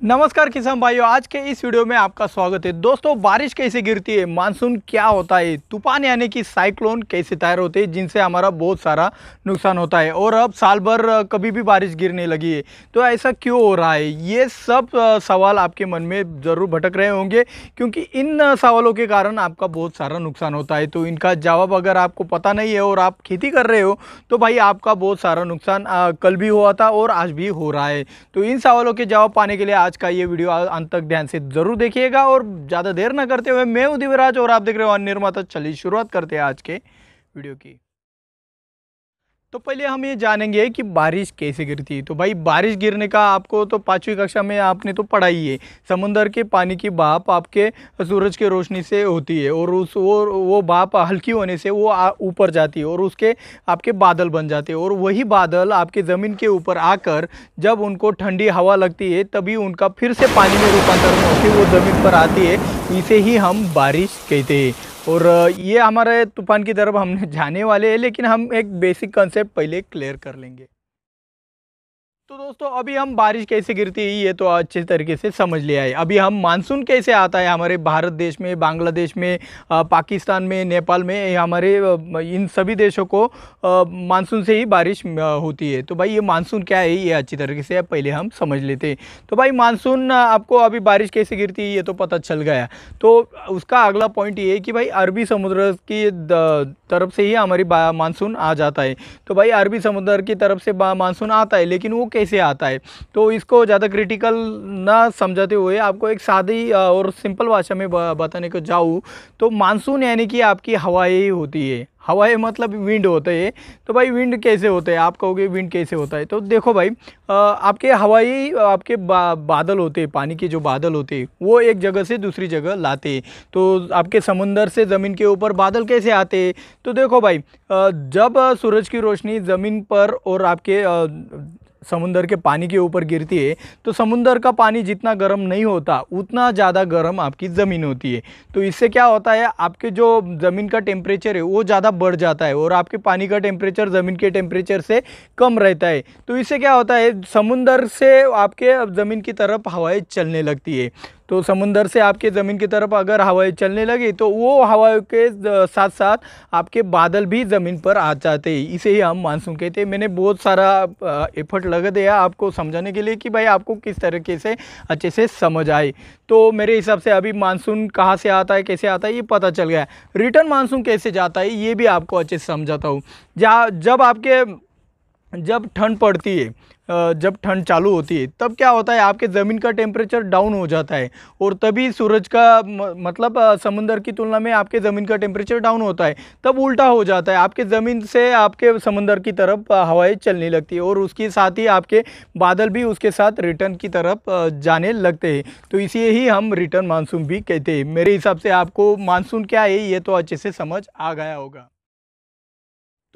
नमस्कार किसान भाइयों, आज के इस वीडियो में आपका स्वागत है। दोस्तों, बारिश कैसे गिरती है? मानसून क्या होता है? तूफ़ान यानी कि साइक्लोन कैसे तैयार होते हैं, जिनसे हमारा बहुत सारा नुकसान होता है। और अब साल भर कभी भी बारिश गिरने लगी है तो ऐसा क्यों हो रहा है? ये सब सवाल आपके मन में ज़रूर भटक रहे होंगे, क्योंकि इन सवालों के कारण आपका बहुत सारा नुकसान होता है। तो इनका जवाब अगर आपको पता नहीं है और आप खेती कर रहे हो तो भाई आपका बहुत सारा नुकसान कल भी हुआ था और आज भी हो रहा है। तो इन सवालों के जवाब पाने के लिए आज का ये वीडियो अंत तक ध्यान से ज़रूर देखिएगा और ज़्यादा देर ना करते हुए मैं उदिवराज और आप देख रहे हो निर्माता। चलिए शुरुआत करते हैं आज के वीडियो की। तो पहले हम ये जानेंगे कि बारिश कैसे गिरती है। तो भाई, बारिश गिरने का आपको तो पाँचवीं कक्षा में आपने तो पढ़ा ही है। समुंदर के पानी की भाप आपके सूरज के रोशनी से होती है और उस वो वो भाप हल्की होने से वो ऊपर जाती है और उसके आपके बादल बन जाते हैं। और वही बादल आपके ज़मीन के ऊपर आकर जब उनको ठंडी हवा लगती है, तभी उनका फिर से पानी में रूपांतरण होकर वो ज़मीन पर आती है। इसे ही हम बारिश कहते हैं। और ये हमारे तूफ़ान की तरफ़ हमने जाने वाले हैं, लेकिन हम एक बेसिक कंसेप्ट पहले क्लियर कर लेंगे। तो दोस्तों, अभी हम बारिश कैसे गिरती है, ये तो अच्छे तरीके से समझ लिया है अभी हम मानसून कैसे आता है, हमारे भारत देश में, बांग्लादेश में पाकिस्तान में, नेपाल में हमारे इन सभी देशों को मानसून से ही बारिश होती है। तो भाई, ये मानसून क्या है, ये अच्छी तरीके से पहले हम समझ लेते हैं। तो भाई, मानसून आपको अभी बारिश कैसे गिरती है, ये तो पता चल गया। तो उसका अगला पॉइंट ये है कि भाई, अरबी समुद्र की तरफ़ से ही हमारी मानसून आ जाता है। तो भाई, अरबी समुद्र की तरफ़ से मानसून आता है, लेकिन वो कैसे आता है? तो इसको ज़्यादा क्रिटिकल ना समझाते हुए आपको एक सादी और सिंपल भाषा में बताने को जाऊँ तो मानसून यानी कि आपकी हवाएँ होती है। हवाएँ मतलब विंड होते हैं। तो भाई विंड कैसे होते हैं? आप कहोगे विंड कैसे होता है? तो देखो भाई आपके हवाई आपके बा, बादल होते हैं पानी के जो बादल होते हैं वो एक जगह से दूसरी जगह लाते हैं। तो आपके समुंदर से ज़मीन के ऊपर बादल कैसे आते हैं? तो देखो भाई जब सूरज की रोशनी ज़मीन पर और आपके समुंदर के पानी के ऊपर गिरती है तो समुंदर का पानी जितना गर्म नहीं होता, उतना ज़्यादा गर्म आपकी ज़मीन होती है। तो इससे क्या होता है, आपके जो ज़मीन का टेम्परेचर है, वो ज़्यादा बढ़ जाता है और आपके पानी का टेम्परेचर ज़मीन के टेम्परेचर से कम रहता है। तो इससे क्या होता है, समुंदर से आपके ज़मीन की तरफ़ हवाएँ चलने लगती है। तो समुंदर से आपके ज़मीन की तरफ़ अगर हवाएँ चलने लगी तो वो हवाओं के साथ साथ आपके बादल भी ज़मीन पर आ जाते। हैं इसे ही हम मानसून कहते हैं। मैंने बहुत सारा एफर्ट लगा दिया आपको समझाने के लिए कि भाई आपको किस तरीके से अच्छे से समझ आए। तो मेरे हिसाब से अभी मानसून कहाँ से आता है, कैसे आता है, ये पता चल गया। रिटर्न मानसून कैसे जाता है, ये भी आपको अच्छे से समझाता हूँ। जहाँ, जब आपके जब ठंड पड़ती है जब ठंड चालू होती है, तब क्या होता है, आपके ज़मीन का टेम्परेचर डाउन हो जाता है और तभी सूरज का मतलब समुंदर की तुलना में आपके ज़मीन का टेम्परेचर डाउन होता है, तब उल्टा हो जाता है। आपके ज़मीन से आपके समुंदर की तरफ़ हवाएँ चलने लगती है और उसके साथ ही आपके बादल भी उसके साथ रिटर्न की तरफ़ जाने लगते हैं। तो इसी ही हम रिटर्न मानसून भी कहते हैं। मेरे हिसाब से आपको मानसून क्या है, ये तो अच्छे से समझ आ गया होगा।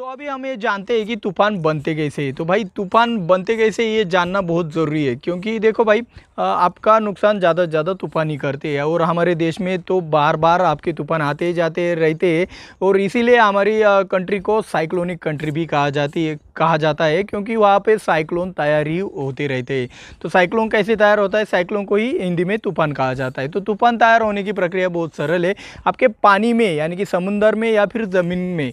तो अभी हम ये जानते हैं कि तूफ़ान बनते कैसे है। तो भाई, तूफ़ान बनते कैसे ये जानना बहुत ज़रूरी है, क्योंकि देखो भाई आपका नुकसान ज़्यादा से ज़्यादा तूफ़ान करते हैं और हमारे देश में तो बार बार आपके तूफ़ान आते जाते रहते हैं और इसीलिए हमारी कंट्री को साइक्लोनिक कंट्री भी कहा जाती है, कहा जाता है क्योंकि वहाँ पे साइक्लोन तैयार ही होते रहते हैं। तो साइक्लोन कैसे तैयार होता है? साइक्लोन को ही हिंदी में तूफ़ान कहा जाता है। तो तूफ़ान तैयार होने की प्रक्रिया बहुत सरल है। आपके पानी में यानी कि समुंदर में या फिर ज़मीन में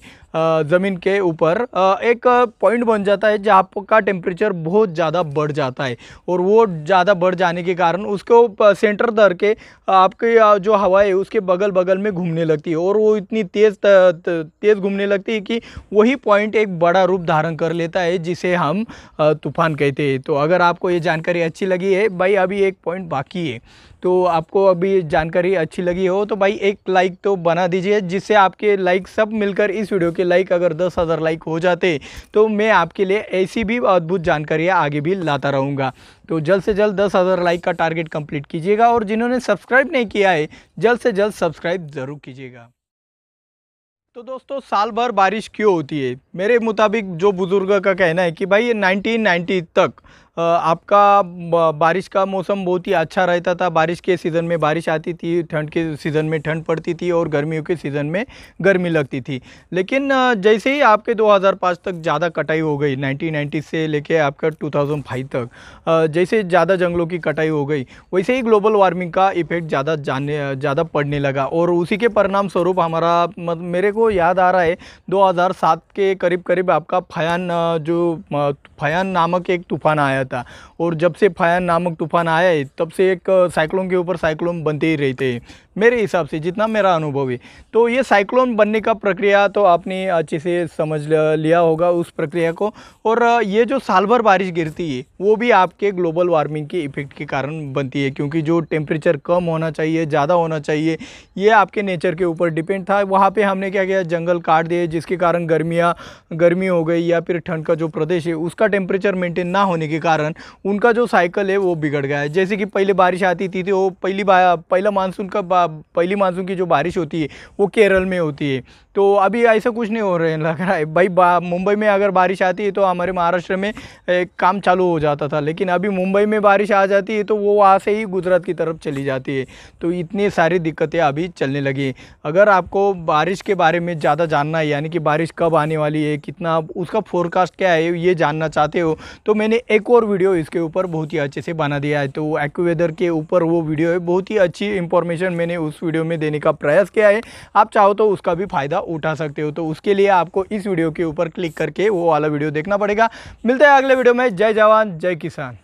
ज़मीन के ऊपर एक पॉइंट बन जाता है जहाँ का टेम्परेचर बहुत ज़्यादा बढ़ जाता है और वो ज़्यादा बढ़ जाने के कारण उसको सेंटर दर के आपके जो हवा है उसके बगल बगल में घूमने लगती है और वो इतनी तेज़ तेज़ घूमने लगती है कि वही पॉइंट एक बड़ा रूप धारण कर लेता है जिसे हम तूफ़ान कहते हैं। तो अगर आपको ये जानकारी अच्छी लगी है, भाई अभी एक पॉइंट बाकी है। तो आपको अभी जानकारी अच्छी लगी हो तो भाई एक लाइक तो बना दीजिए, जिससे आपके लाइक सब मिलकर इस वीडियो के लाइक अगर दस हज़ार लाइक हो जाते तो मैं आपके लिए ऐसी भी अद्भुत जानकारियाँ आगे भी लाता रहूँगा। तो जल्द से जल्द दस हज़ार लाइक का टारगेट कंप्लीट कीजिएगा और जिन्होंने सब्सक्राइब नहीं किया है, जल्द से जल्द सब्सक्राइब ज़रूर कीजिएगा। तो दोस्तों, साल भर बारिश क्यों होती है? मेरे मुताबिक जो बुज़ुर्ग का कहना है कि भाई 1990 तक आपका बारिश का मौसम बहुत ही अच्छा रहता था। बारिश के सीज़न में बारिश आती थी, ठंड के सीज़न में ठंड पड़ती थी और गर्मियों के सीज़न में गर्मी लगती थी। लेकिन जैसे ही आपके 2005 तक ज़्यादा कटाई हो गई 1990 से लेके आपका 2005 तक जैसे ज़्यादा जंगलों की कटाई हो गई, वैसे ही ग्लोबल वार्मिंग का इफ़ेक्ट ज़्यादा जाने ज़्यादा पड़ने लगा। और उसी के परिणाम स्वरूप हमारा मेरे को याद आ रहा है 2007 के करीब करीब आपका फयान जो फयान नामक एक तूफ़ान आया था। और जब से फायन नामक तूफ़ान आया है, तब से एक साइक्लोन के ऊपर साइक्लोन बनते ही रहते हैं। मेरे हिसाब से जितना मेरा अनुभव है। तो ये साइक्लोन बनने का प्रक्रिया तो आपने अच्छे से समझ लिया होगा उस प्रक्रिया को। और ये जो साल भर बारिश गिरती है, वो भी आपके ग्लोबल वार्मिंग के इफ़ेक्ट के कारण बनती है। क्योंकि जो टेम्परेचर कम होना चाहिए, ज़्यादा होना चाहिए, ये आपके नेचर के ऊपर डिपेंड था। वहाँ पर हमने क्या किया, जंगल काट दिए, जिसके कारण गर्मियाँ, गर्मी हो गई या फिर ठंड का जो प्रदेश है, उसका टेम्परेचर मेंटेन ना होने के कारण उनका जो साइकिल है वो बिगड़ गया है। जैसे कि पहले बारिश आती थी तो वो पहली पहला मानसून का पहली मानसून की जो बारिश होती है, वो केरल में होती है। तो अभी ऐसा कुछ नहीं हो रहा है, लग रहा है। भाई मुंबई में अगर बारिश आती है तो हमारे महाराष्ट्र में एक काम चालू हो जाता था। लेकिन अभी मुंबई में बारिश आ जाती है तो वो वहाँ से ही गुजरात की तरफ़ चली जाती है। तो इतनी सारी दिक्कतें अभी चलने लगी अगर आपको बारिश के बारे में ज़्यादा जानना है, यानी कि बारिश कब आने वाली है, कितना, उसका फोरकास्ट क्या है, ये जानना चाहते हो तो मैंने एक और वीडियो इसके ऊपर बहुत ही अच्छे से बना दिया है। तो एक्वेदर के ऊपर वो वीडियो है, बहुत ही अच्छी इंफॉर्मेशन मैंने उस वीडियो में देने का प्रयास किया है। आप चाहो तो उसका भी फ़ायदा उठा सकते हो तो उसके लिए आपको इस वीडियो के ऊपर क्लिक करके वो वाला वीडियो देखना पड़ेगा। मिलता है अगले वीडियो में। जय जवान, जय किसान।